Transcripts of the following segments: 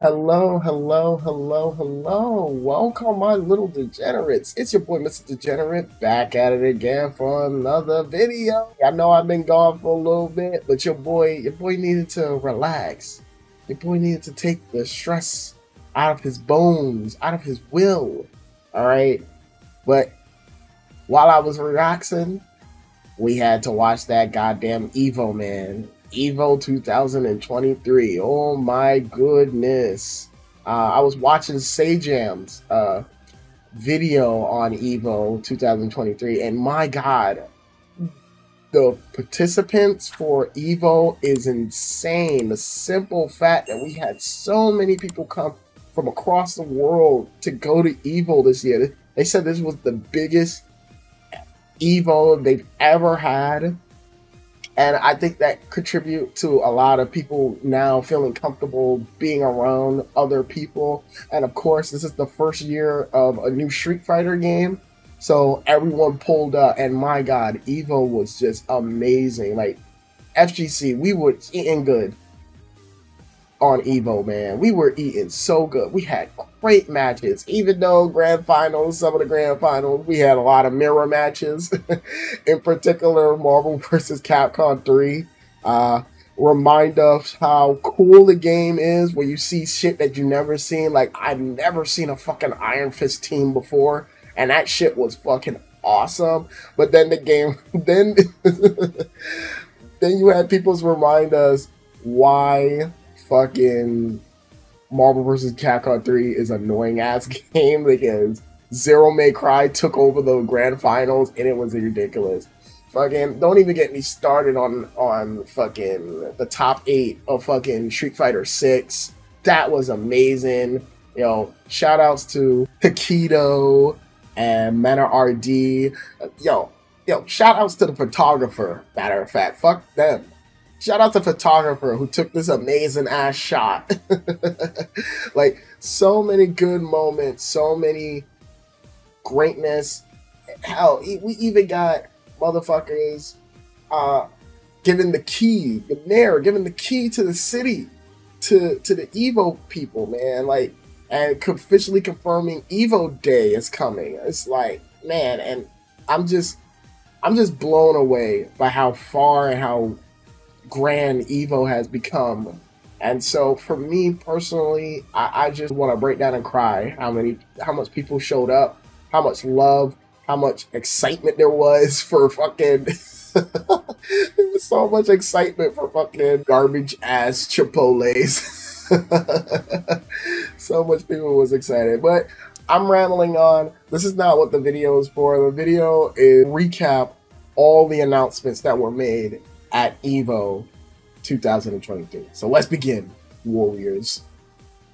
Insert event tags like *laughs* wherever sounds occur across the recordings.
Hello, hello, hello, hello. Welcome, my little degenerates. It's your boy, Mr. Degenerate, back at it again for another video. I know I've been gone for a little bit, but your boy, your boy needed to relax. Your boy needed to take the stress out of his bones, out of his will. All right. But while I was relaxing, we had to watch that goddamn Evo, man. Evo 2023. Oh my goodness. Uh, I was watching Sajam's uh, video on Evo 2023, and my god, the participants for Evo is insane. The simple fact that we had so many people come from across the world to go to Evo this year. They said this was the biggest Evo they've ever had and I think that contribute to a lot of people now feeling comfortable being around other people. And of course, this is the first year of a new Street Fighter game, so everyone pulled up. And my God, Evo was just amazing. Like FGC, we were eating good on Evo, man. We were eating so good. We had great matches. Even though grand finals, some of the grand finals, we had a lot of mirror matches. *laughs* In particular, Marvel *laughs* vs. Capcom 3. Uh, remind us how cool the game is when you see shit that you never seen. Like, I've never seen a fucking Iron Fist team before. And that shit was fucking awesome. But then the game, *laughs* then, then you had people's remind us why fucking Marvel vs. Capcom 3 is annoying ass *laughs* game because Zero May Cry took over the grand finals and it was ridiculous. Fucking don't even get me started on on fucking the top eight of fucking Street Fighter 6. That was amazing. You know, shout outs to Tokido and MenaRD. Yo, yo, shout outs to the photographer, matter of fact. Fuck them. Shout out to photographer who took this amazing ass shot. *laughs* like so many good moments, so many greatness. Hell, we even got motherfuckers uh giving the key, the mayor giving the key to the city to to the Evo people, man. Like and officially confirming Evo Day is coming. It's like, man, and I'm just I'm just blown away by how far and how grand Evo has become. And so for me personally, I, I just want to break down and cry how many how much people showed up, how much love, how much excitement there was *laughs* for fucking *laughs* there was so much excitement for fucking garbage ass Chipotle's. *laughs* so much people was excited. But I'm rambling on. This is not what the video is for. The video is recap all the announcements that were made at Evo 2023. So let's begin, Warriors.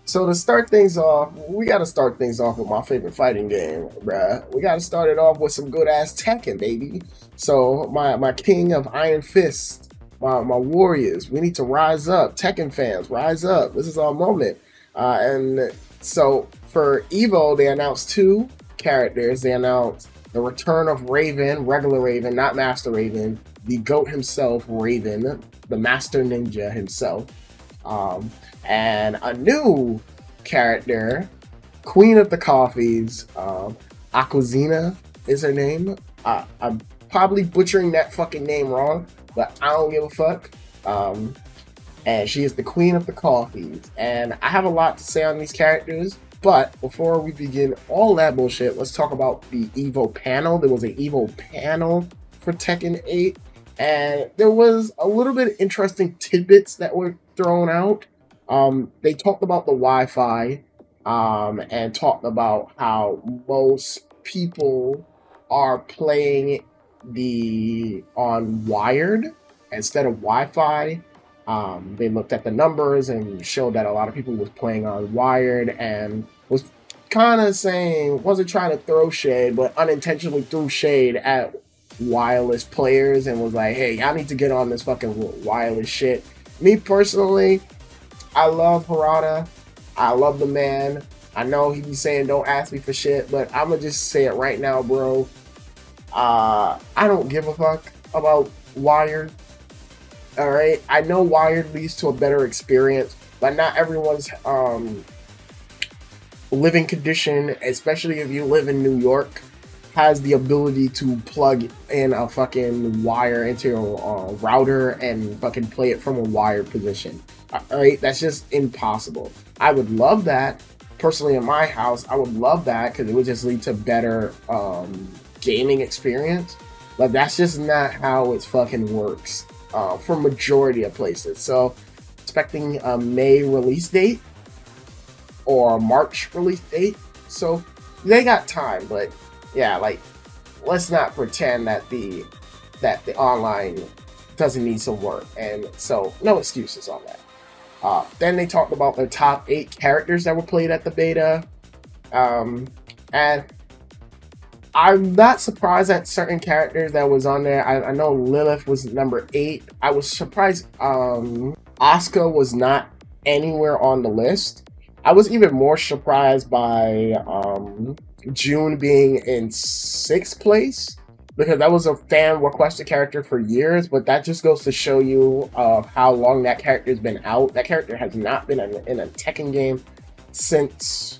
So to start things off, we got to start things off with my favorite fighting game, bruh. We got to start it off with some good ass Tekken, baby. So my my king of Iron Fist, my my Warriors, we need to rise up. Tekken fans, rise up. This is our moment. Uh, and so for Evo, they announced two characters. They announced the return of Raven, regular Raven, not Master Raven, the GOAT himself, Raven, the Master Ninja himself, um, and a new character, Queen of the Coffees, um, Aquazina is her name. Uh, I'm probably butchering that fucking name wrong, but I don't give a fuck. Um, and she is the Queen of the Coffees. And I have a lot to say on these characters. But before we begin all that bullshit, let's talk about the Evo panel. There was an Evo panel for Tekken 8 and there was a little bit of interesting tidbits that were thrown out. Um, they talked about the Wi-Fi um, and talked about how most people are playing the on wired instead of Wi-Fi. Um, they looked at the numbers and showed that a lot of people was playing on wired and was kind of saying wasn't trying to throw shade, but unintentionally threw shade at wireless players and was like, hey, I need to get on this fucking wireless shit. Me personally, I love Harada. I love the man. I know he be saying don't ask me for shit, but I'ma just say it right now, bro. Uh, I don't give a fuck about wired. Alright? I know wired leads to a better experience, but not everyone's um, living condition, especially if you live in New York, has the ability to plug in a fucking wire into a uh, router and fucking play it from a wired position. Alright, that's just impossible. I would love that. Personally, in my house, I would love that because it would just lead to better um, gaming experience. But that's just not how it fucking works uh, for majority of places. So, expecting a May release date or March release date. So they got time, but yeah, like let's not pretend that the that the online doesn't need some work. And so no excuses on that. Uh, then they talked about the top eight characters that were played at the beta. Um, and I'm not surprised at certain characters that was on there. I, I know Lilith was number eight. I was surprised um, Asuka was not anywhere on the list. I was even more surprised by um, June being in sixth place because that was a fan requested character for years, but that just goes to show you uh, how long that character's been out. That character has not been in, in a Tekken game since,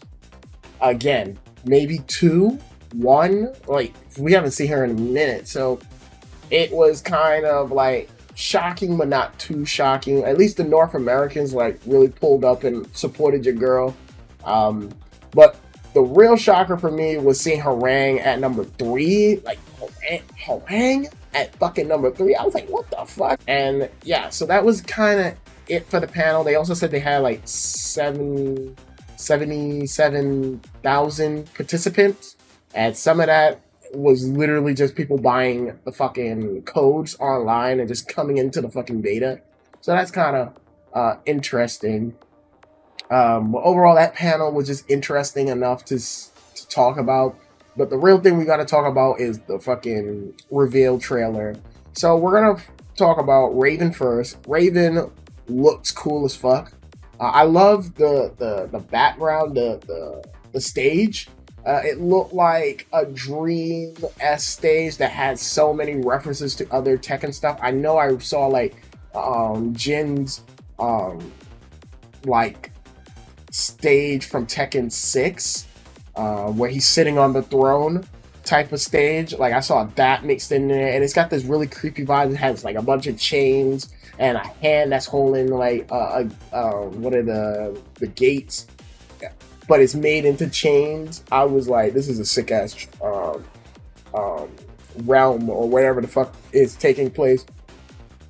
again, maybe two, one. Like, we haven't seen her in a minute. So it was kind of like shocking, but not too shocking. At least the North Americans like really pulled up and supported your girl. Um, but the real shocker for me was seeing Hwoarang at number three. Like Hwoarang at fucking number three. I was like, what the fuck? And yeah, so that was kind of it for the panel. They also said they had like seven. 77,000 participants, and some of that was literally just people buying the fucking codes online and just coming into the fucking beta. So that's kind of uh, interesting. Um, but overall, that panel was just interesting enough to, to talk about. But the real thing we got to talk about is the fucking reveal trailer. So we're gonna talk about Raven first. Raven looks cool as fuck. Uh, I love the the the background, the the the stage. Uh, it looked like a dream S stage that had so many references to other tech and stuff. I know I saw like um, Jin's um, like stage from Tekken 6, uh, where he's sitting on the throne type of stage. Like I saw that mixed in there, and it's got this really creepy vibe. It has like a bunch of chains and a hand that's holding like uh, uh, what are the the gates but it's made into chains. I was like, this is a sick ass um, um, realm or whatever the fuck is taking place.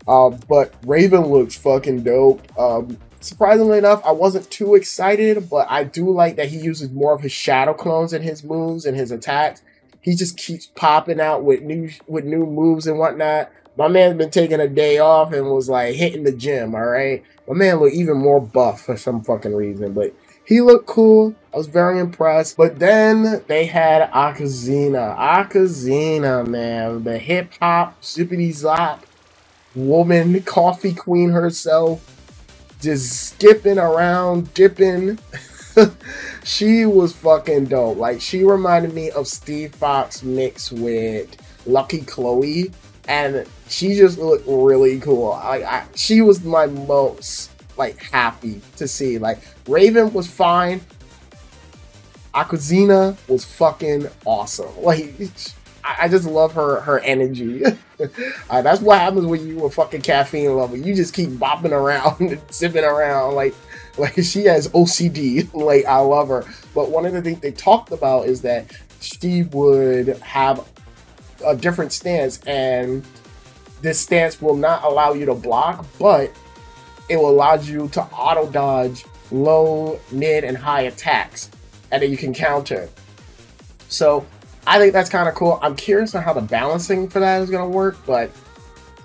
Uh, but Raven looks fucking dope. Um, surprisingly enough, I wasn't too excited, but I do like that he uses more of his shadow clones in his moves and his attacks. He just keeps popping out with new with new moves and whatnot. My man's been taking a day off and was like hitting the gym. All right, my man look even more buff for some fucking reason, but he looked cool. I was very impressed. But then they had Akazina. Akazina, man. The hip hop, zippity zop woman, coffee queen herself. Just skipping around, dipping. *laughs* she was fucking dope. Like, she reminded me of Steve Fox mixed with Lucky Chloe. And she just looked really cool. Like, I, she was my most like happy to see. Like Raven was fine. Akazina was fucking awesome. *laughs* Like I just love her her energy. *laughs* uh, that's what happens when you a fucking caffeine lover. You just keep bopping around *laughs* and zipping around like like she has OCD. *laughs* Like I love her. But one of the things they talked about is that she would have a different stance and this stance will not allow you to block, but it will allow you to auto dodge low, mid, and high attacks, and then you can counter. So I think that's kind of cool. I'm curious on how the balancing for that is going to work, but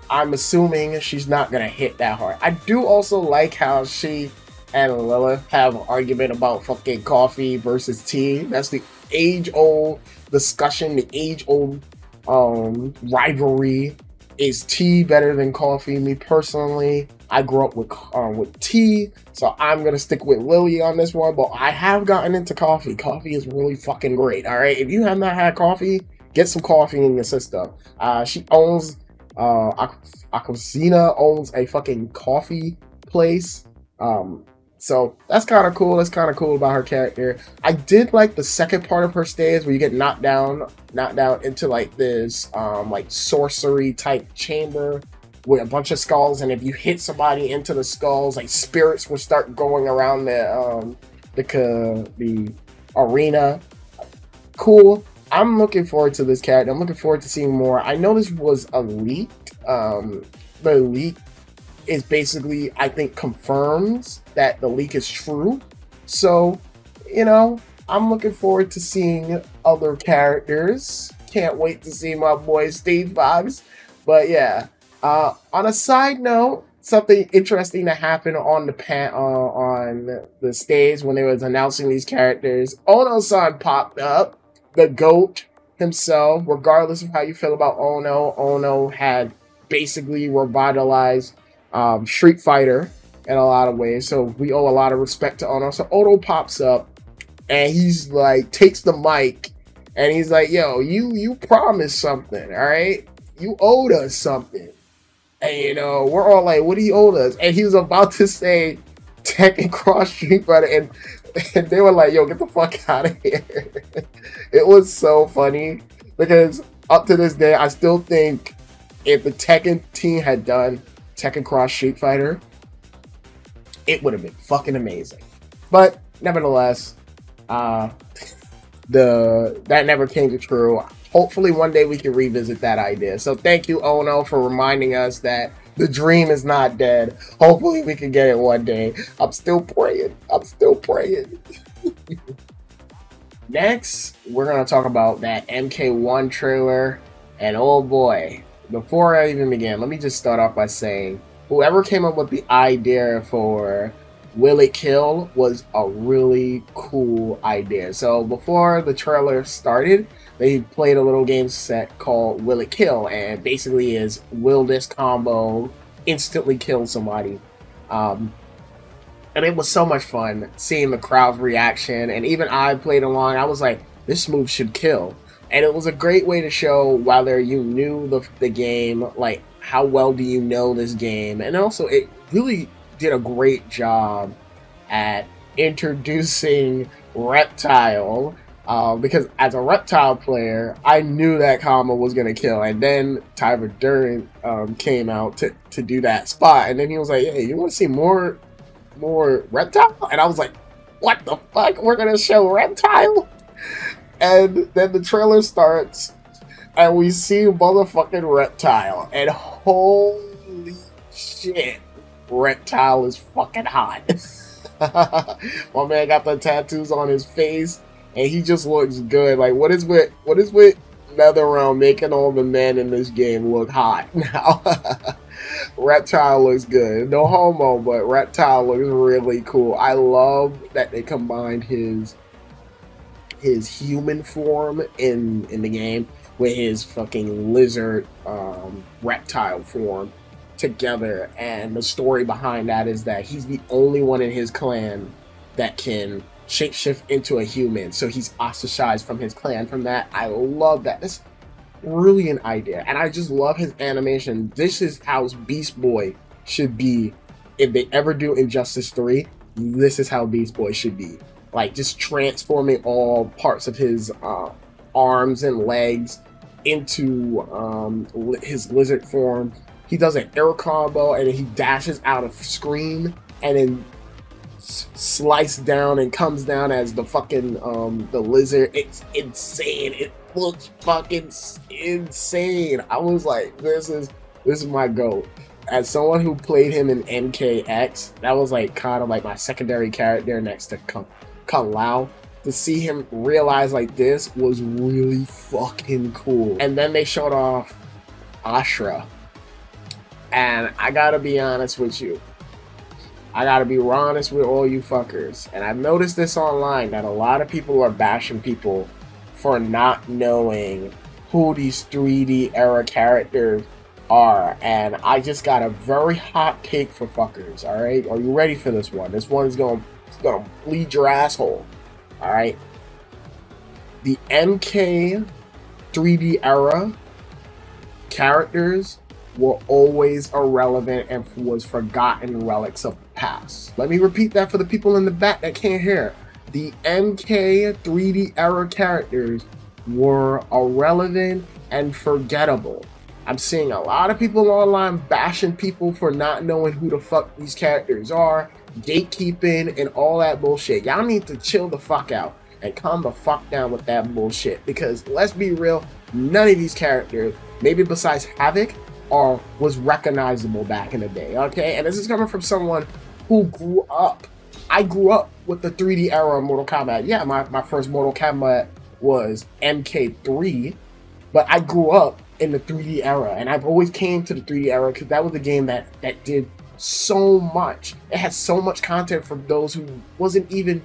I'm assuming she's not going to hit that hard. I do also like how she and Lilith have an argument about fucking coffee versus tea. That's the age-old discussion, the age-old um, rivalry. Is tea better than coffee? Me personally, I grew up with um, with tea, so I'm gonna stick with Lili on this one. But I have gotten into coffee. Coffee is really fucking great. All right, if you have not had coffee, get some coffee in your system. Uh, she owns uh, Akazina owns a fucking coffee place. Um, So that's kind of cool. That's kind of cool about her character. I did like the second part of her stage where you get knocked down, knocked down into like this um, like sorcery type chamber with a bunch of skulls, and if you hit somebody into the skulls, like spirits will start going around the um, the the arena. Cool. I'm looking forward to this character. I'm looking forward to seeing more. I know this was a leak. Um, the leak is basically, I think, confirms that the leak is true. So, you know, I'm looking forward to seeing other characters. Can't wait to see my boy Steve Fox. But yeah, uh, on a side note, something interesting that happened on the pan uh, on the stage when they was announcing these characters. Ono-san popped up, the goat himself. Regardless of how you feel about Ono, Ono had basically revitalized um, Street Fighter in a lot of ways. So we owe a lot of respect to Ono. So Ono pops up and he's like takes the mic and he's like, "Yo, you you promised something, all right? You owed us something." And you know, we're all like, "What do you owe us?" And he was about to say Tekken Cross Street Fighter, and and they were like, "Yo, get the fuck out of here!" *laughs* it was so funny because up to this day, I still think if the Tekken team had done Tekken Cross Street Fighter, it would have been fucking amazing. But nevertheless, uh, *laughs* the that never came to true. Hopefully, one day we can revisit that idea. So thank you, Ono, for reminding us that the dream is not dead. Hopefully, we can get it one day. I'm still praying. I'm still praying. *laughs* Next, we're gonna talk about that MK1 trailer, and oh boy, before I even begin, let me just start off by saying whoever came up with the idea for Will It Kill was a really cool idea. So before the trailer started, they played a little game set called Will It Kill, and basically is will this combo instantly kill somebody? Um, and it was so much fun seeing the crowd's reaction, and even I played along. I was like, this move should kill and it was a great way to show whether you knew the, the game like how well do you know this game? And also it really did a great job at introducing reptile uh, because as a reptile player i knew that combo was going to kill. And then tyler durden um, came out to, to do that spot. And then he was like hey you want to see more more reptile? And i was like what the fuck? We're going to show reptile and then the trailer starts, and we see motherfucking Reptile, and holy shit, Reptile is fucking hot. *laughs* My man got the tattoos on his face, and he just looks good. Like, what is with what is with NetherRealm making all the men in this game look hot *laughs* now? Reptile looks good. No homo, but Reptile looks really cool. I love that they combined his his human form in in the game with his fucking lizard um, reptile form together. And the story behind that is that he's the only one in his clan that can shapeshift into a human. So he's ostracized from his clan from that. I love that. That's an idea. And I just love his animation. This is how Beast Boy should be. If they ever do Injustice 3, this is how Beast Boy should be like just transforming all parts of his uh, arms and legs into um, his lizard form. He does an air combo and then he dashes out of screen and then slice down and comes down as the fucking um, the lizard. It's insane. It looks fucking insane. I was like, this is this is my goat. As someone who played him in MKX, that was like kind of like my secondary character next to Kung Lao to see him realize like this was really fucking cool. And then they showed off Ashra. And I gotta be honest with you. I gotta be honest with all you fuckers. And I've noticed this online that a lot of people are bashing people for not knowing who these 3D era characters are. And I just got a very hot take for fuckers, alright? Are you ready for this one? This one is gonna bleed your asshole. All right. The MK 3D era characters were always irrelevant and was forgotten relics of the past. Let me repeat that for the people in the back that can't hear. The MK 3D era characters were irrelevant and forgettable. I'm seeing a lot of people online bashing people for not knowing who the fuck these characters are, gatekeeping, and all that bullshit. Y'all need to chill the fuck out and calm the fuck down with that bullshit. Because let's be real, none of these characters, maybe besides Havik, are was recognizable back in the day. Okay, and this is coming from someone who grew up. I grew up with the 3D era of Mortal Kombat. Yeah, my, my first Mortal Kombat was MK3, but I grew up in the 3D era, and I've always came to the 3D era because that was the game that that did so much. It had so much content for those who wasn't even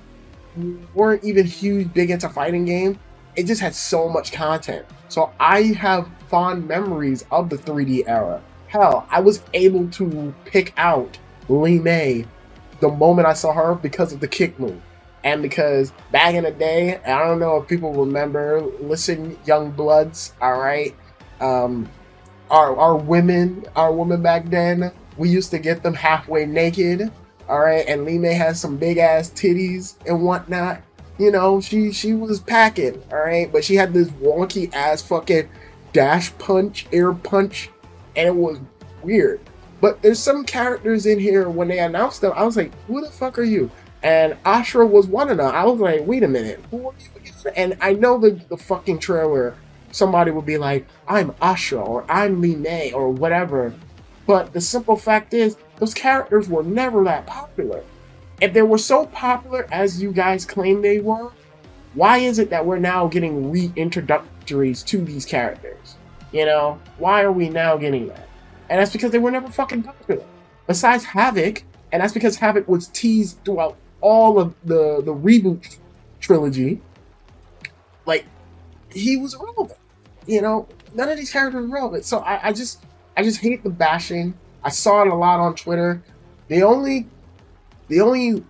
weren't even huge big into fighting game. It just had so much content. So I have fond memories of the 3D era. Hell, I was able to pick out Li Mei the moment I saw her because of the kick move. And because back in the day, I don't know if people remember, listen, young bloods, all right, um, our our women, our women back then, we used to get them halfway naked, all right. And Li Mei has some big ass titties and whatnot. You know, she she was packing, all right, but she had this wonky ass fucking dash punch, air punch, and it was weird. But there's some characters in here when they announced them, I was like, who the fuck are you? And Ashra was one of them. I was like, wait a minute, who are you? And I know the, the fucking trailer, somebody would be like, I'm Ashra or I'm Li Mei or whatever. But the simple fact is, those characters were never that popular. If they were so popular as you guys claim they were, why is it that we're now getting reintroductories to these characters? You know, why are we now getting that? And that's because they were never fucking popular. Besides Havik, and that's because Havik was teased throughout all of the the reboot trilogy, like he was irrelevant. You know, none of these characters are relevant. So I, I just I just hate the bashing. I saw it a lot on Twitter. The only the only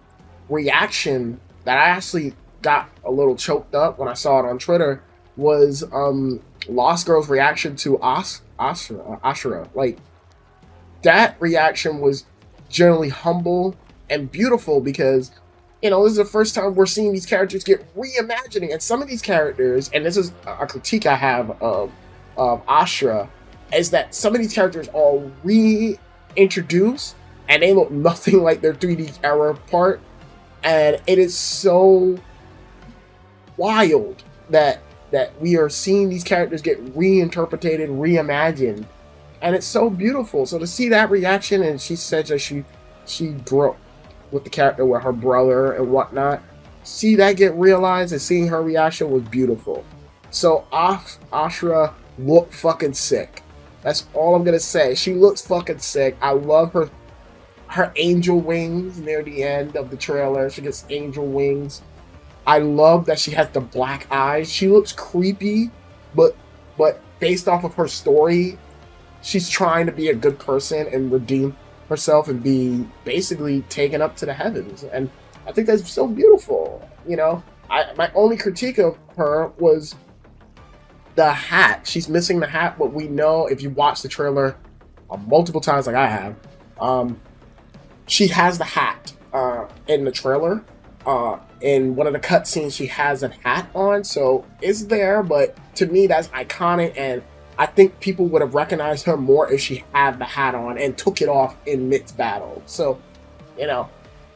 reaction that I actually got a little choked up when I saw it on Twitter was um Lost Girl's reaction to As Ashrah, Ashrah. Like that reaction was generally humble and beautiful because you know, this is the first time we're seeing these characters get reimagining. And some of these characters, and this is a critique I have of, of Ashrah, is that some of these characters are reintroduced and they look nothing like their 3D era part. And it is so wild that that we are seeing these characters get reinterpreted, reimagined. And it's so beautiful. So to see that reaction and she said that she she grew with the character with her brother and whatnot. See that get realized and seeing her reaction was beautiful. So Ash- Ashrah looked fucking sick. That's all I'm gonna say. She looks fucking sick. I love her her angel wings near the end of the trailer. She gets angel wings. I love that she has the black eyes. She looks creepy, but but based off of her story, she's trying to be a good person and redeem herself and be basically taken up to the heavens. And I think that's so beautiful. You know, I, my only critique of her was the hat. She's missing the hat, but we know if you watch the trailer uh, multiple times, like I have, um, she has the hat uh, in the trailer. Uh, in one of the cutscenes, she has a hat on, so it's there. But to me, that's iconic and I think people would have recognized her more if she had the hat on and took it off in mid battle. So, you know,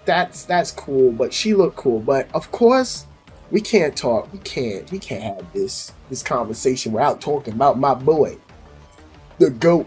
that's that's cool. But she looked cool. But of course, we can't talk. We can't. We can't have this this conversation without talking about my boy, the goat,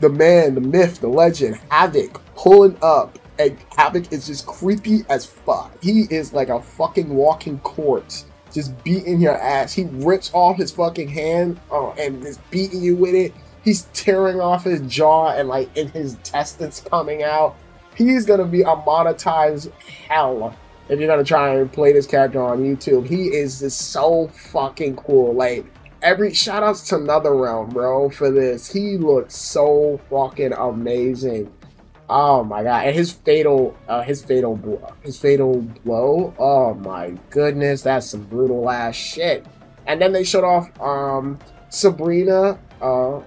the man, the myth, the legend, Havik, pulling up. And Havik is just creepy as fuck. He is like a fucking walking corpse just beating your ass. He rips off his fucking hand uh, and is beating you with it. He's tearing off his jaw and like in his intestines coming out. He's gonna be a monetized hell if you're gonna try and play this character on YouTube. He is just so fucking cool. Like every shout outs to NetherRealm, bro, for this. He looks so fucking amazing. Oh my god! And his fatal, uh, his fatal, blow, his fatal blow. Oh my goodness, that's some brutal ass shit. And then they showed off um, Sabrina uh,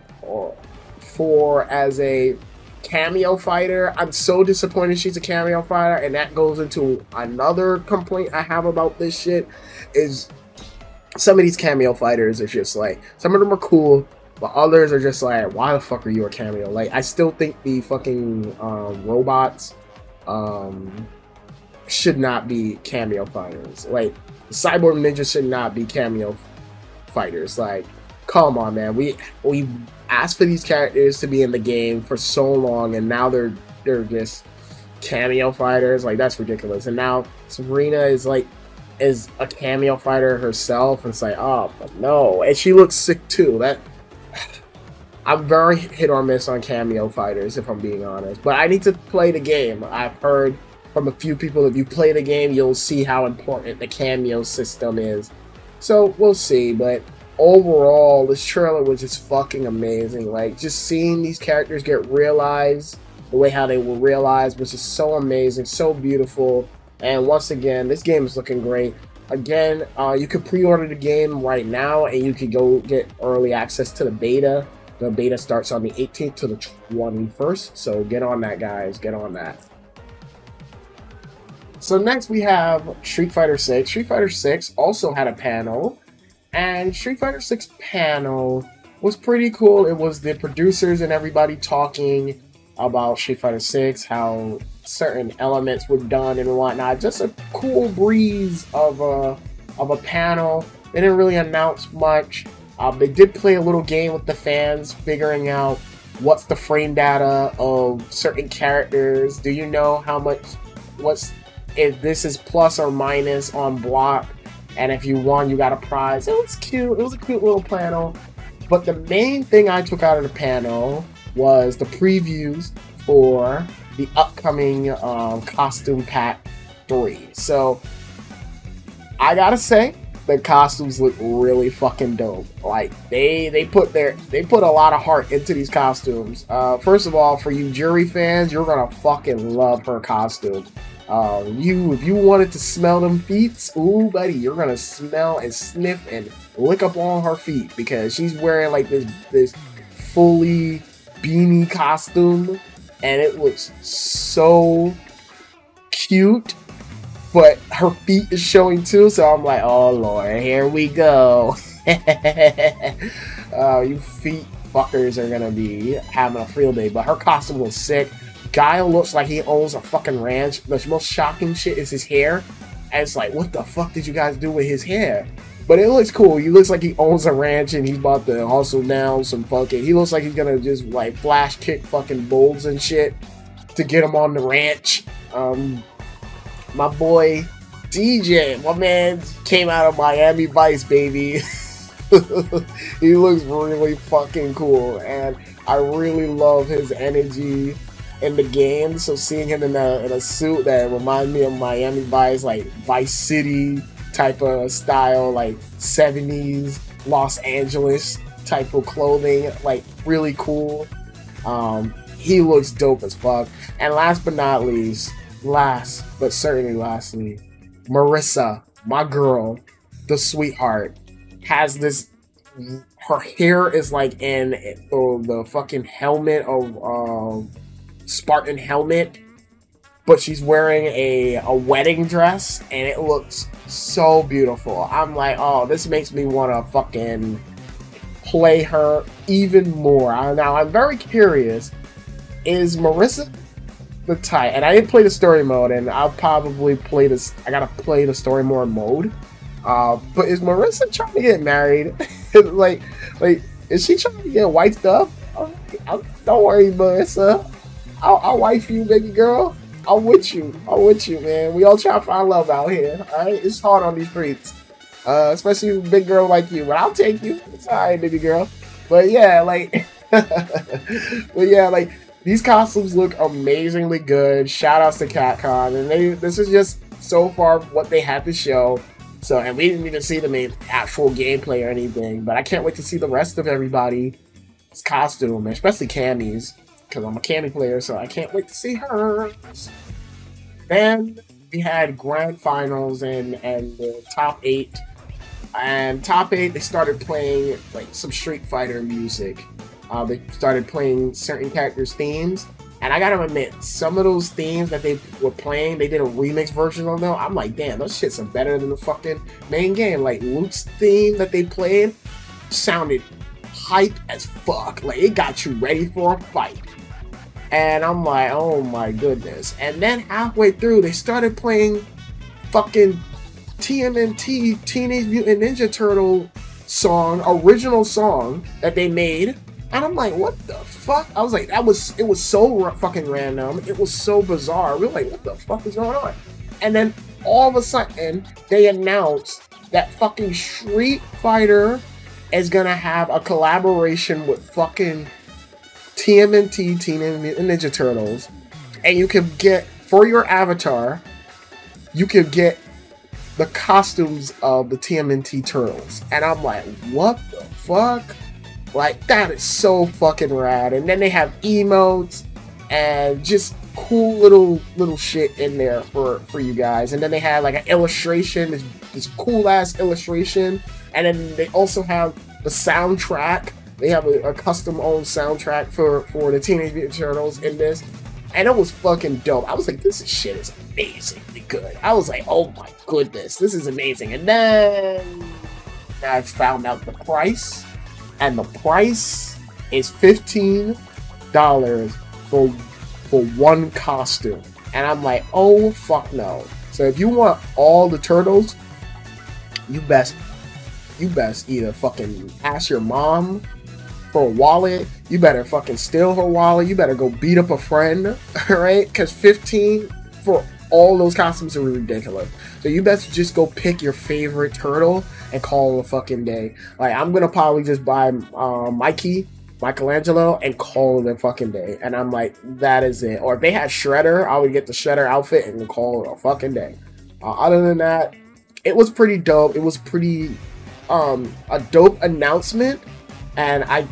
for as a cameo fighter. I'm so disappointed she's a cameo fighter, and that goes into another complaint I have about this shit. Is some of these cameo fighters are just like some of them are cool, but others are just like, why the fuck are you a cameo? Like, I still think the fucking um, robots um, should not be cameo fighters. Like, Cyborg Ninja should not be cameo fighters. Like, come on, man. We we asked for these characters to be in the game for so long, and now they're they're just cameo fighters. Like, that's ridiculous. And now Sabrina is like is a cameo fighter herself, and it's like, oh no, and she looks sick too. That *sighs* I'm very hit or miss on cameo fighters, if I'm being honest. But I need to play the game. I've heard from a few people if you play the game, you'll see how important the cameo system is. So we'll see. But overall, this trailer was just fucking amazing. Like just seeing these characters get realized, the way how they were realized was just so amazing, so beautiful. And once again, this game is looking great. Again, uh, you could pre-order the game right now, and you could go get early access to the beta. The beta starts on the 18th to the 21st, so get on that, guys. Get on that. So next we have Street Fighter 6. Street Fighter 6 also had a panel, and Street Fighter 6 panel was pretty cool. It was the producers and everybody talking about Street Fighter 6, how certain elements were done and whatnot. Just a cool breeze of a of a panel. They didn't really announce much. Um, they did play a little game with the fans, figuring out what's the frame data of certain characters. Do you know how much? What's if this is plus or minus on block? And if you won, you got a prize. It was cute. It was a cute little panel. But the main thing I took out of the panel was the previews for the upcoming um, costume pack three. So I gotta say, the costumes look really fucking dope. Like they they put their they put a lot of heart into these costumes. Uh, first of all, for you Juri fans, you're gonna fucking love her costume. Uh, you if you wanted to smell them feet, ooh buddy, you're gonna smell and sniff and lick up on her feet because she's wearing like this this fully beanie costume and it looks so cute but her feet is showing too, so I'm like, oh lord, here we go. *laughs* uh, you feet fuckers are gonna be having a field day, but her costume was sick. Guile looks like he owns a fucking ranch. The most shocking shit is his hair. And it's like, what the fuck did you guys do with his hair? But it looks cool. He looks like he owns a ranch and he's about to hustle down some fucking. He looks like he's gonna just like flash kick fucking bulls and shit to get him on the ranch. Um, my boy Dee Jay, my man came out of Miami Vice, baby. *laughs* he looks really fucking cool, and I really love his energy in the game. So seeing him in a, in a suit that reminds me of Miami Vice, like Vice City type of style, like 70s Los Angeles type of clothing, like really cool. Um, he looks dope as fuck. And last but not least, last but certainly lastly, Marisa, my girl, the sweetheart, has this. Her hair is like in the, the fucking helmet of Spartan helmet, but she's wearing a, a wedding dress and it looks so beautiful. I'm like, oh, this makes me want to fucking play her even more. Now, I'm very curious. Is Marisa the type, and I didn't play the story mode, and I'll probably play this. I gotta play the story more mode. Uh, but is Marisa trying to get married? *laughs* like, like, is she trying to get wiped up? don't worry, Marisa. I'll, I'll wife you, baby girl. I'm with you. I'm with you, man. We all try to find love out here. All right, it's hard on these streets, uh, especially big girl like you. But I'll take you. It's all right, baby girl. But yeah, like, *laughs* but yeah, like these costumes look amazingly good. Shout outs to Capcom, and they this is just so far what they had to show. So, and we didn't even see them in actual gameplay or anything, but I can't wait to see the rest of everybody's costume, especially Cammy's, because I'm a Cammy player, so I can't wait to see hers. Then we had grand finals and and the top eight. And top eight, they started playing like some Street Fighter music. Uh, they started playing certain characters' themes, And I gotta admit, some of those themes that they were playing, they did a remix version of them. I'm like, damn, those shits are better than the fucking main game. Like Luke's theme that they played sounded hype as fuck. Like it got you ready for a fight. And I'm like, oh my goodness. And then halfway through, they started playing fucking TMNT Teenage Mutant Ninja Turtle song, original song that they made. And I'm like, what the fuck? I was like, that was, it was so fucking random. It was so bizarre. We were like, what the fuck is going on? And then all of a sudden, they announced that fucking Street Fighter is gonna have a collaboration with fucking TMNT Teenage Mutant Ninja Turtles, and you can get for your avatar, you can get the costumes of the TMNT Turtles, and I'm like, what the fuck? Like that is so fucking rad. And then they have emotes and just cool little little shit in there for for you guys. And then they have like an illustration, this, this cool ass illustration, and then they also have the soundtrack. They have a, a custom owned soundtrack for for the Teenage Mutant Turtles in this, and it was fucking dope. I was like, this shit is amazingly good. I was like, oh my goodness, this is amazing. And then I found out the price, and the price is fifteen dollars for for one costume. And I'm like, oh fuck no. So if you want all the turtles, you best you best either fucking ask your mom for a wallet. You better fucking steal her wallet. You better go beat up a friend, *laughs* right? Because 15 for all those costumes are ridiculous. So you best just go pick your favorite turtle and call it a fucking day. Like I'm gonna probably just buy uh, Mikey, Michelangelo, and call it a fucking day. And I'm like, that is it. Or if they had Shredder, I would get the Shredder outfit and call it a fucking day. Uh, other than that, it was pretty dope. It was pretty um, a dope announcement, and I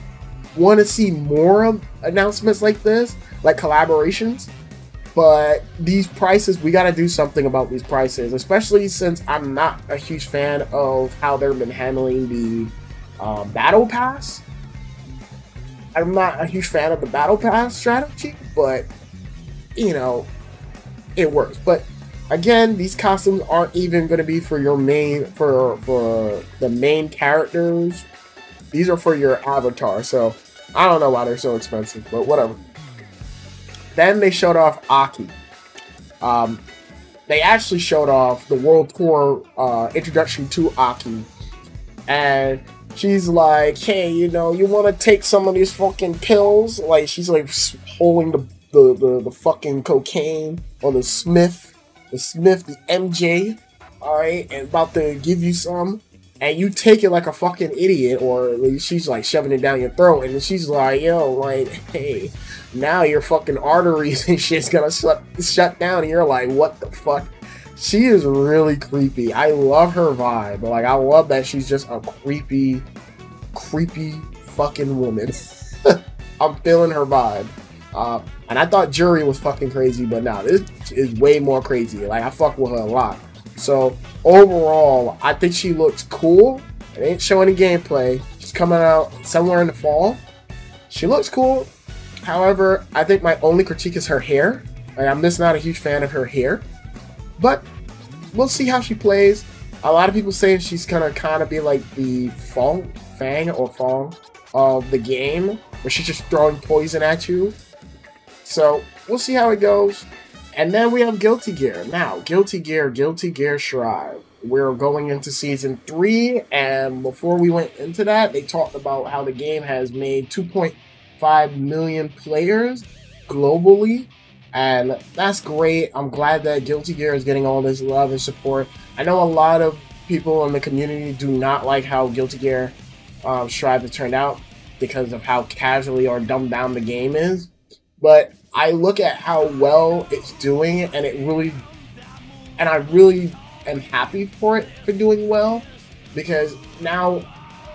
want to see more announcements like this, like collaborations. But these prices, we got to do something about these prices, especially since I'm not a huge fan of how they've been handling the um, battle pass. I'm not a huge fan of the battle pass strategy, but you know, it works. But again, these costumes aren't even going to be for your main for for the main characters. These are for your avatar. So I don't know why they're so expensive, but whatever. Then they showed off Aki. Um, they actually showed off the World Tour uh, introduction to Aki, and she's like, "Hey, you know, you want to take some of these fucking pills?" Like she's like holding the the, the, the fucking cocaine or the Smith the Smith, the MJ, all right, and about to give you some, and you take it like a fucking idiot, or she's like shoving it down your throat, and she's like, yo, like, *laughs* hey, now your fucking arteries and *laughs* shit's gonna shut shut down, and you're like, what the fuck? She is really creepy. I love her vibe. Like, I love that she's just a creepy, creepy fucking woman. *laughs* I'm feeling her vibe. Uh, and I thought Juri was fucking crazy, but now nah, this is way more crazy. Like I fuck with her a lot. So overall, I think she looks cool. It ain't showing any gameplay. She's coming out somewhere in the fall. She looks cool. However, I think my only critique is her hair. Like, I'm just not a huge fan of her hair. But we'll see how she plays. A lot of people saying she's gonna kind of be like the Fong, Fang or Fong of the game, where she's just throwing poison at you so we'll see how it goes. And then we have Guilty Gear. Now, Guilty Gear, Guilty Gear Strive. We're going into season three, and before we went into that, they talked about how the game has made 2.5 million players globally, and that's great. I'm glad that Guilty Gear is getting all this love and support. I know a lot of people in the community do not like how Guilty Gear um, Strive has turned out because of how casually or dumbed down the game is. But I look at how well it's doing, and it really, and I really am happy for it for doing well because now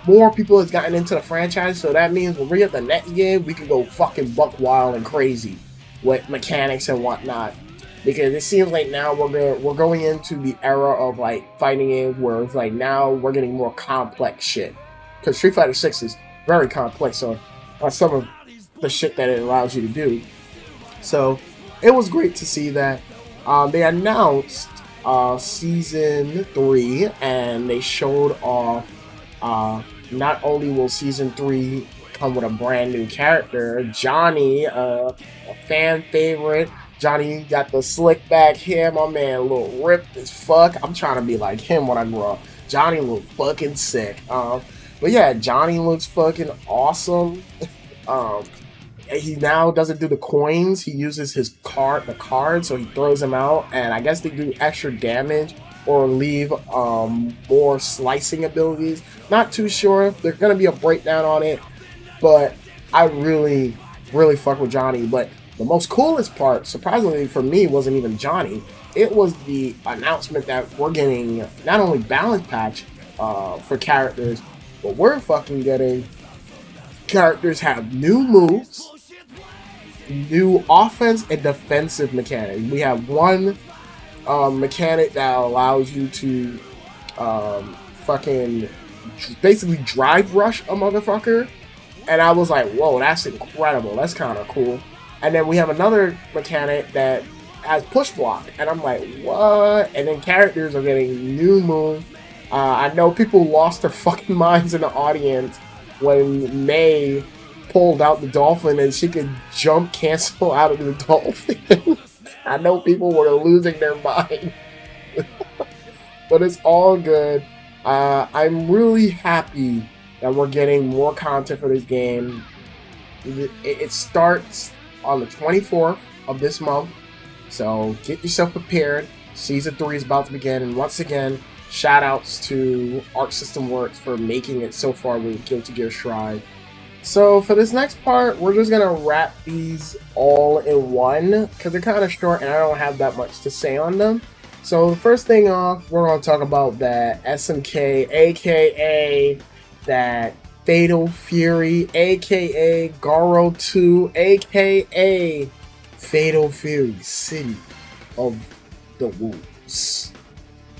more people has gotten into the franchise. So that means when we get the next game, we can go fucking buck wild and crazy with mechanics and whatnot. Because it seems like now we're going we're going into the era of like fighting games where it's like now we're getting more complex shit. Because Street Fighter Six is very complex on, on some of the shit that it allows you to do. So it was great to see that. Um, they announced uh, season three, and they showed off. Uh, not only will season three come with a brand new character, Johnny, uh, a fan favorite. Johnny got the slick back hair, my man, little ripped as fuck. I'm trying to be like him when I grow up. Johnny look fucking sick. Um, but yeah, Johnny looks fucking awesome. *laughs* um, he now doesn't do the coins. He uses his card, the card, so he throws them out, and I guess they do extra damage or leave um, more slicing abilities. Not too sure. There's gonna be a breakdown on it, but I really, really fuck with Johnny. But the most coolest part, surprisingly for me, wasn't even Johnny. It was the announcement that we're getting not only balance patch uh, for characters, but we're fucking getting characters have new moves new offense and defensive mechanic. We have one um, mechanic that allows you to um, fucking basically drive rush a motherfucker. And I was like, whoa, that's incredible. That's kind of cool. And then we have another mechanic that has push block. And I'm like, what? And then characters are getting new moves. Uh, I know people lost their *laughs* fucking minds in the audience when May pulled out the dolphin and she could jump cancel out of the dolphin. *laughs* I know people were losing their mind. *laughs* but it's all good. Uh, I'm really happy that we're getting more content for this game. It, starts on the 24th of this month. So get yourself prepared. Season 3 is about to begin. And once again, shout outs to Arc System Works for making it so far with Guilty Gear Strive. So for this next part, we're just gonna wrap these all in one because they're kind of short and I don't have that much to say on them. So the first thing off, we're gonna talk about that SNK, aka that Fatal Fury, aka Garou 2, aka Fatal Fury City of the Wolves.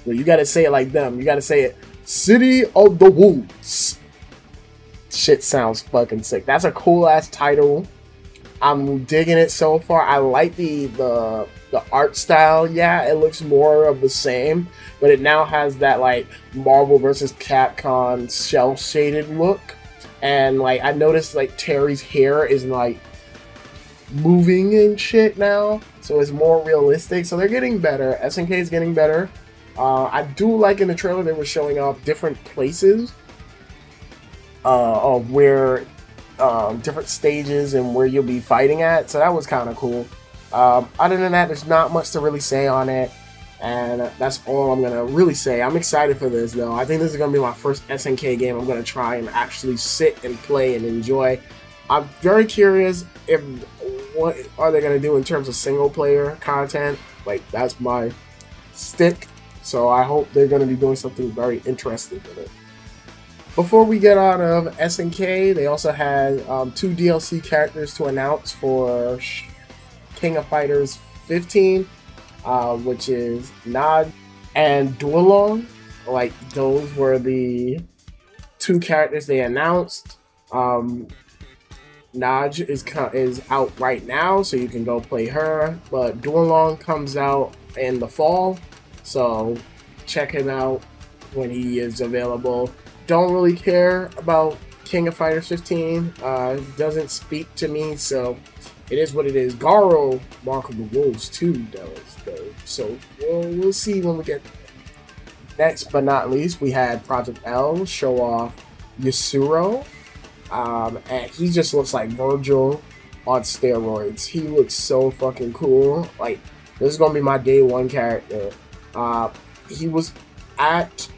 Well, you gotta say it like them. You gotta say it City of the Wolves shit sounds fucking sick. That's a cool ass title. I'm digging it so far. I like the the the art style. Yeah, it looks more of the same, but it now has that like Marvel versus Capcom cel shaded look. And like I noticed like Terry's hair is like moving and shit now, so it's more realistic. So they're getting better. SNK is getting better. Uh, I do like in the trailer they were showing off different places uh, of where um, different stages and where you'll be fighting at. So that was kind of cool. Um, other than that, there's not much to really say on it. And that's all I'm going to really say. I'm excited for this, though. I think this is going to be my first SNK game I'm going to try and actually sit and play and enjoy. I'm very curious if what are they going to do in terms of single player content. Like, that's my stick. So I hope they're going to be doing something very interesting with it. Before we get out of SNK, they also had um, two DLC characters to announce for King of Fighters 15, uh, which is Najd and Duo Lon. Like, those were the two characters they announced. Um, Najd is is out right now, so you can go play her. But Duo Lon comes out in the fall, so check him out when he is available don't really care about King of Fighters 15. Uh, doesn't speak to me, so it is what it is. Garou Mark of the Wolves 2 does, though. So we'll, we'll see when we get Next but not least, we had Project L show off Yasuo. Um, and he just looks like Virgil on steroids. He looks so fucking cool. Like, this is gonna be my day one character. Uh, he was at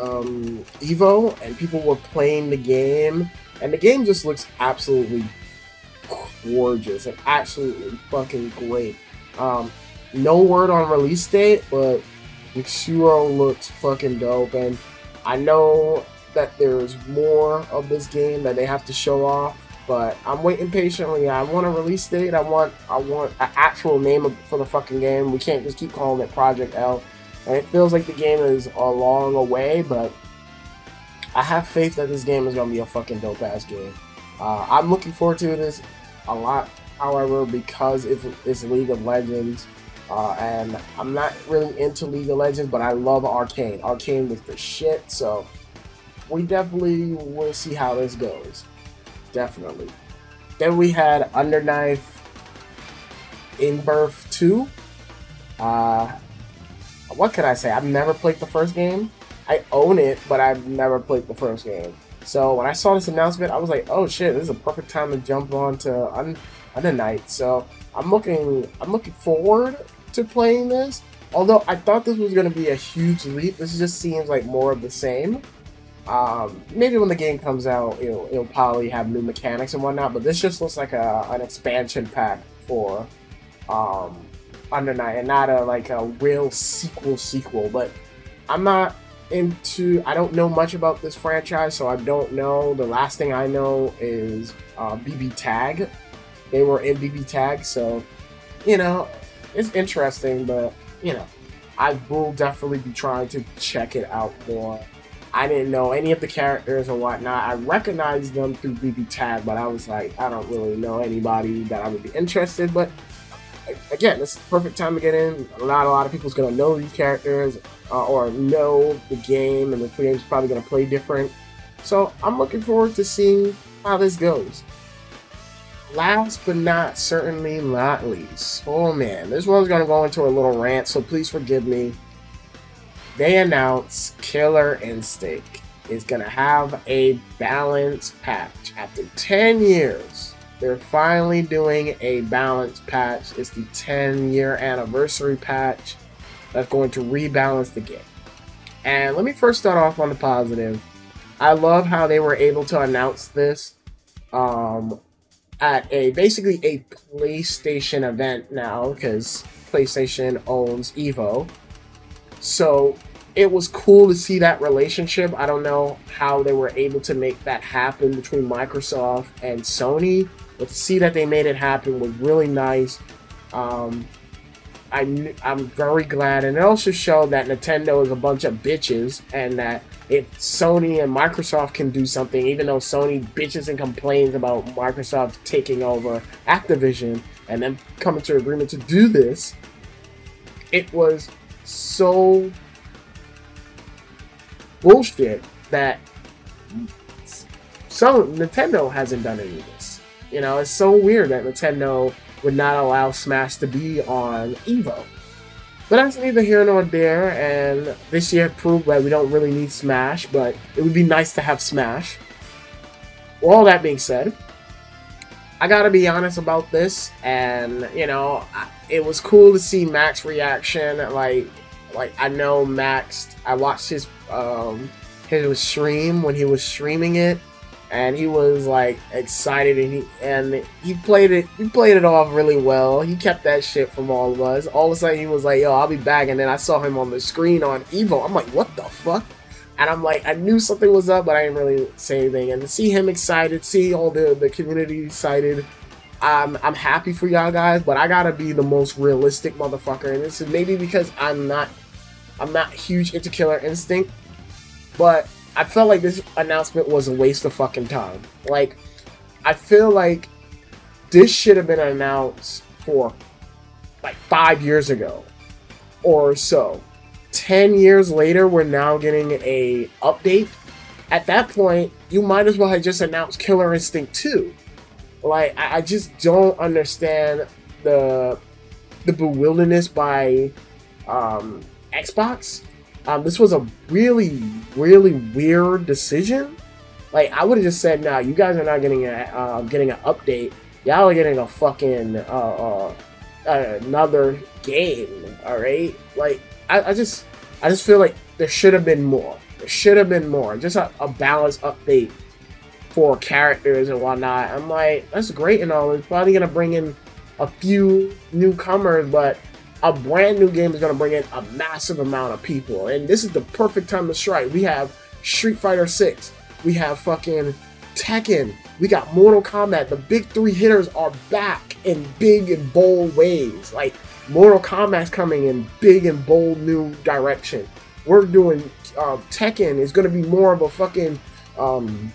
um, Evo, and people were playing the game, and the game just looks absolutely gorgeous and absolutely fucking great. Um, no word on release date, but Yasuo looks fucking dope, and I know that there's more of this game that they have to show off, but I'm waiting patiently. I want a release date. I want I want an actual name for the fucking game. We can't just keep calling it Project L. And it feels like the game is a long away, but I have faith that this game is going to be a fucking dope ass game. Uh, I'm looking forward to this a lot. However, because it's, League of Legends, uh, and I'm not really into League of Legends, but I love Arcane. Arcane was the shit, so we definitely will see how this goes. Definitely. Then we had Under Night In-Birth 2. Uh, what can I say? I've never played the first game. I own it, but I've never played the first game. So when I saw this announcement, I was like, "Oh shit! This is a perfect time to jump on to Un- Under Night." So I'm looking, I'm looking forward to playing this. Although I thought this was going to be a huge leap, this just seems like more of the same. Um, maybe when the game comes out, it'll, it'll probably have new mechanics and whatnot. But this just looks like a, an expansion pack for um, Under Night, and not a like a real sequel sequel. But I'm not into. I don't know much about this franchise, so I don't know. The last thing I know is uh, BB Tag. They were in BB Tag, so you know it's interesting, but you know I will definitely be trying to check it out more. I didn't know any of the characters or whatnot. I recognized them through BB Tag, but I was like, I don't really know anybody that I would be interested. But again, it's the perfect time to get in. Not a lot of people's gonna know these characters uh, or know the game, and the game's probably gonna play different. So I'm looking forward to seeing how this goes. Last but not certainly not least, oh man, this one's gonna go into a little rant, so please forgive me. They announced Killer Instinct is gonna have a balance patch after 10 years they're finally doing a balance patch. It's the 10 year anniversary patch that's going to rebalance the game. And let me first start off on the positive. I love how they were able to announce this um, at a basically a PlayStation event now because PlayStation owns Evo. So it was cool to see that relationship. I don't know how they were able to make that happen between Microsoft and Sony but to see that they made it happen was really nice. Um, I, I'm very glad, and it also showed that Nintendo is a bunch of bitches, and that if Sony and Microsoft can do something, even though Sony bitches and complains about Microsoft taking over Activision and then coming to an agreement to do this, it was so bullshit that so Nintendo hasn't done any of this. You know, it's so weird that Nintendo would not allow Smash to be on Evo. But that's neither here nor there, and this year proved that we don't really need Smash, but it would be nice to have Smash. All that being said, I gotta be honest about this, and you know, it was cool to see Max reaction. Like, like I know Max. I watched his um his stream when he was streaming it, and he was like excited and he and he played it he played it off really well. He kept that shit from all of us. All of a sudden he was like, "Yo, I'll be back," and then I saw him on the screen on Evo. I'm like, "What the fuck?" And I'm like, I knew something was up, but I didn't really say anything. And to see him excited, see all the the community excited, I'm I'm happy for y'all guys. But I gotta be the most realistic motherfucker, and this is maybe because I'm not I'm not huge into Killer Instinct, but I felt like this announcement was a waste of fucking time. Like, I feel like this should have been announced for like five years ago or so. Ten years later, we're now getting a update. At that point, you might as well have just announced Killer Instinct 2. Like, I, I just don't understand the the bewilderness by um, Xbox um, this was a really, really weird decision. Like I would have just said, "Nah, you guys are not getting a uh, getting an update. Y'all are getting a fucking uh, uh, another game. All right, like I, I just I just feel like there should have been more. There should have been more. Just a, a balanced update for characters and whatnot. I'm like, that's great and all. It's probably gonna bring in a few newcomers, but a brand new game is going to bring in a massive amount of people. And this is the perfect time to strike. We have Street Fighter 6. We have fucking Tekken. We got Mortal Kombat. The big three hitters are back in big and bold ways. Like, Mortal Kombat's coming in big and bold new direction. We're doing uh, Tekken is going to be more of a fucking um,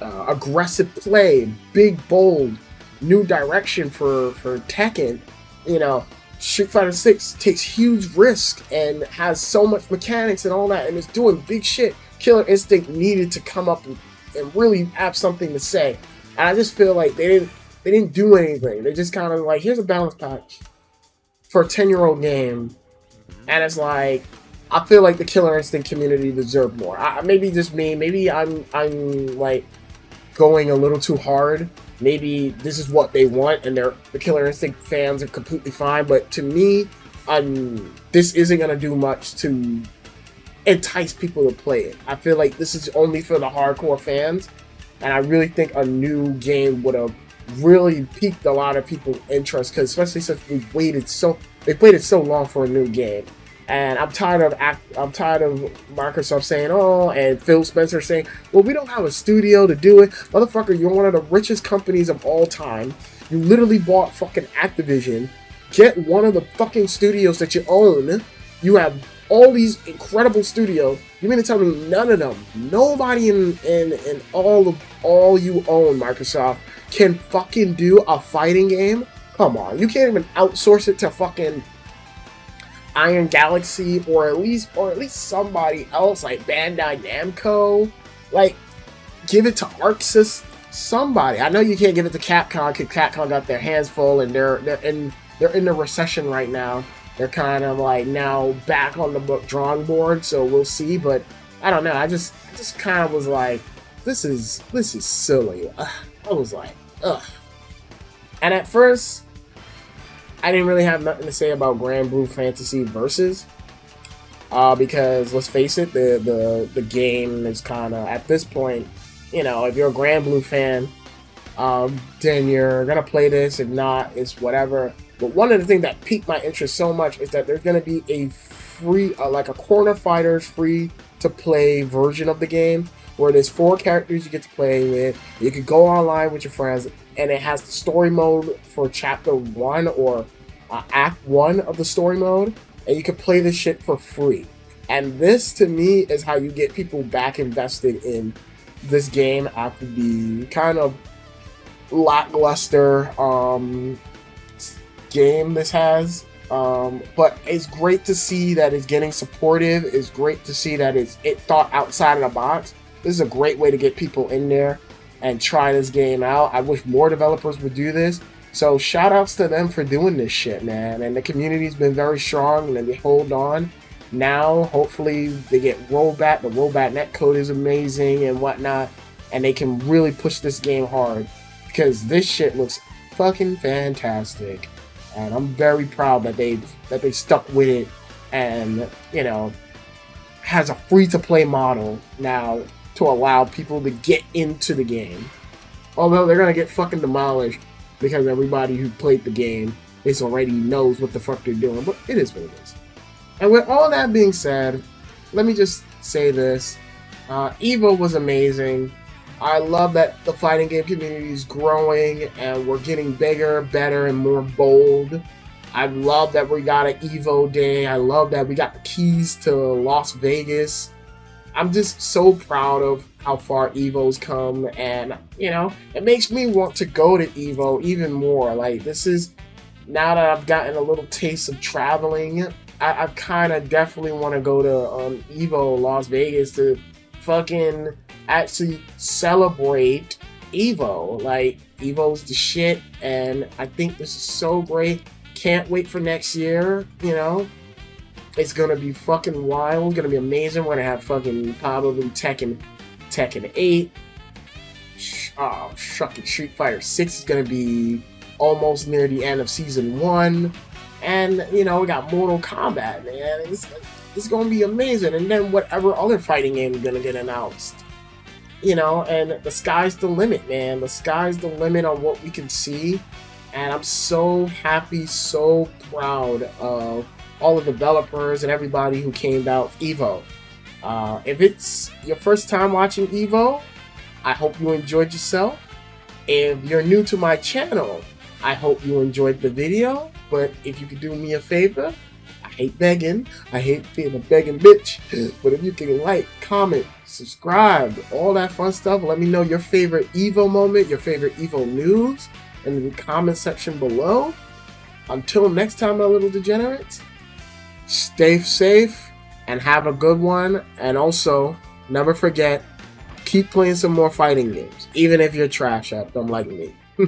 uh, aggressive play, big, bold, new direction for for Tekken. You know, Street Fighter Six takes huge risk and has so much mechanics and all that, and it's doing big shit. Killer Instinct needed to come up and, and really have something to say, and I just feel like they didn't they didn't do anything. They just kind of like here's a balance patch for a ten year old game, and it's like I feel like the Killer Instinct community deserved more. I, maybe just me. Maybe I'm I'm like going a little too hard. Maybe this is what they want, and they're the Killer Instinct fans are completely fine. But to me, I'm this isn't gonna do much to entice people to play it. I feel like this is only for the hardcore fans, and I really think a new game would have really piqued a lot of people's interest because especially since we waited so they waited so long for a new game. And I'm tired of I'm tired of Microsoft saying, "Oh," and Phil Spencer saying, "Well, we don't have a studio to do it." Motherfucker, you're one of the richest companies of all time. You literally bought fucking Activision. Get one of the fucking studios that you own. You have all these incredible studios. You mean to tell me none of them, nobody in in, in all of all you own, Microsoft, can fucking do a fighting game? Come on, you can't even outsource it to fucking Iron Galaxy or at least or at least somebody else like Bandai Namco. Like, give it to ArcSys Somebody. I know you can't give it to Capcom because Capcom got their hands full and they're they're in they're in the recession right now. They're kind of like now back on the drawing board, so we'll see. But I don't know. I just I just kind of was like, this is this is silly. Ugh. I was like, ugh. And at first, I didn't really have nothing to say about Granblue Fantasy Versus. Uh, because let's face it, the the the game is kind of at this point, you know, if you're a Grand Blue fan, um, then you're gonna play this. If not, it's whatever. But one of the things that piqued my interest so much is that there's gonna be a free, uh, like a Corner Fighters free to play version of the game where there's four characters you get to play with. You can go online with your friends, and it has the story mode for chapter one or uh, act one of the story mode, and you can play this shit for free. And this, to me, is how you get people back invested in this game after the kind of lackluster um, game this has. Um, but it's great to see that it's getting supportive. It's great to see that it's it thought outside of the box. This is a great way to get people in there and try this game out. I wish more developers would do this. So shout outs to them for doing this shit, man. And the community's been very strong and they hold on. Now, hopefully, they get rollback. The rollback netcode is amazing and whatnot. And they can really push this game hard. Because this shit looks fucking fantastic. And I'm very proud that they that they stuck with it and, you know, has a free to play model now to allow people to get into the game. Although they're gonna get fucking demolished because everybody who played the game is already knows what the fuck they're doing, but it is what it is. And with all that being said, let me just say this. Uh, Evo was amazing. I love that the fighting game community is growing and we're getting bigger, better, and more bold. I love that we got an Evo day. I love that we got the keys to Las Vegas. I'm just so proud of how far Evo's come, and you know, it makes me want to go to Evo even more. Like this is now that I've gotten a little taste of traveling, I, I kind of definitely want to go to um, Evo Las Vegas to fucking actually celebrate Evo. Like Evo's the shit, and I think this is so great. Can't wait for next year. You know, it's gonna be fucking wild. Gonna be amazing. We're gonna have fucking probably Tekken, Tekken 8. Oh, fucking Street Fighter 6 is gonna be almost near the end of season one. And you know, we got Mortal Kombat, man. It's, it's gonna be amazing. And then whatever other fighting game is gonna get announced. You know, and the sky's the limit, man. The sky's the limit on what we can see. And I'm so happy, so proud of all the developers and everybody who came out Evo. Uh, if it's your first time watching Evo, I hope you enjoyed yourself. If you're new to my channel, I hope you enjoyed the video. But if you could do me a favor, I hate begging. I hate being a begging bitch. *gasps* But if you can like, comment, subscribe, all that fun stuff, let me know your favorite Evo moment, your favorite Evo news, in the comment section below. Until next time, my little degenerates, stay safe and have a good one. And also, never forget, keep playing some more fighting games, even if you're trash at them like me. *laughs*